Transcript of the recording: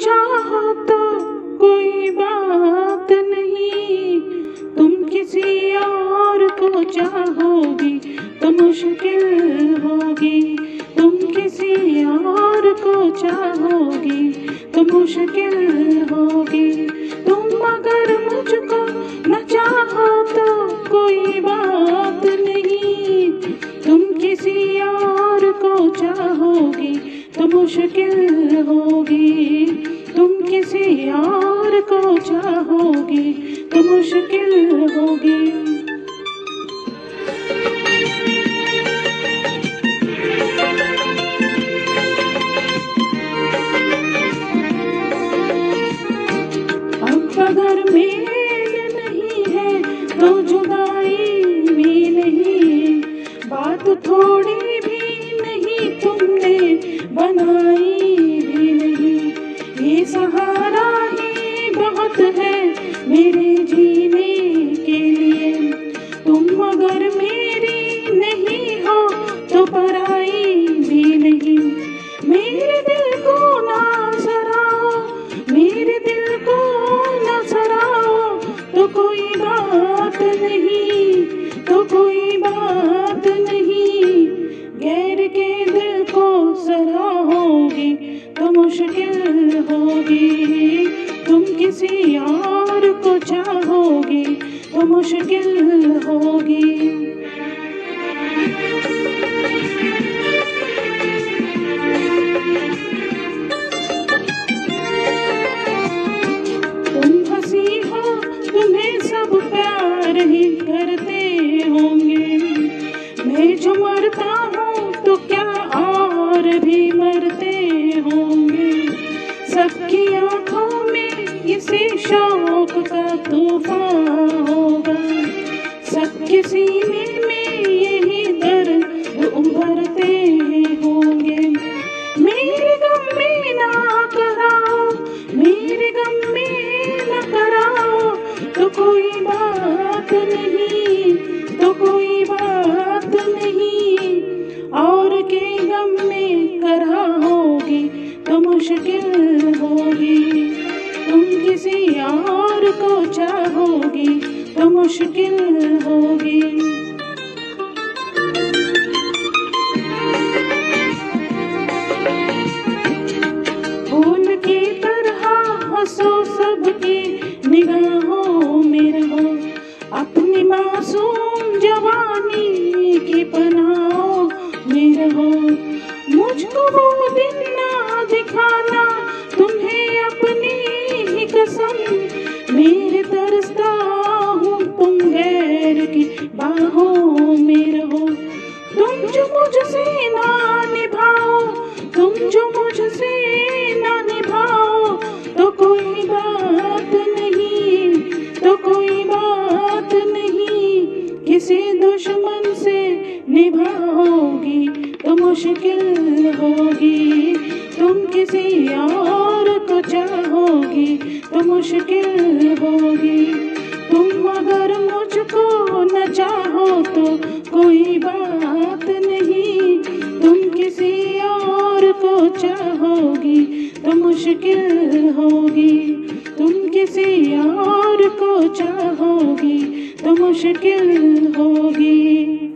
चाहो तो कोई बात नहीं। तुम किसी और को चाहोगी तो मुश्किल होगी। तुम किसी और को चाहोगी तो मुश्किल होगी। तुम अगर मुझको न चाहो तो कोई बात नहीं। तुम किसी और को चाहोगी तो मुश्किल होगी। तुम किसी यार को चाहोगी तो मुश्किल होगी। अब अगर नहीं है तो भी नहीं। बात थोड़ी भी नहीं तुमने बनाई। को सराहोगी तो मुश्किल होगी। तुम किसी और को चाहोगी तो मुश्किल होगी। तुम हँसी हो, तुम्हें सब प्यार ही करते सीने में यही दर्द उभरते होंगे। मेरे गम में ना कराओ, मेरे गम में न कराओ तो कोई बात नहीं तो कोई बात नहीं। और के गम में कराओगी तो मुश्किल होगी। तुम किसी और को चाहोगी तो मुश्किल होगी। फूल की तरह हंसो सबकी निगाहों में रहो। अपनी मासूम जवानी की पनाहों में रहो। मुझको वो दिन बाहों में रहो। तुम जो मुझसे ना निभाओ, तुम जो मुझसे ना निभाओ तो कोई बात नहीं तो कोई बात नहीं। किसी दुश्मन से निभाओगी तो मुश्किल होगी। तुम किसी और को चाहोगी तो मुश्किल होगी। चाहोगी तो मुश्किल होगी। तुम किसी और को चाहोगी तो मुश्किल होगी।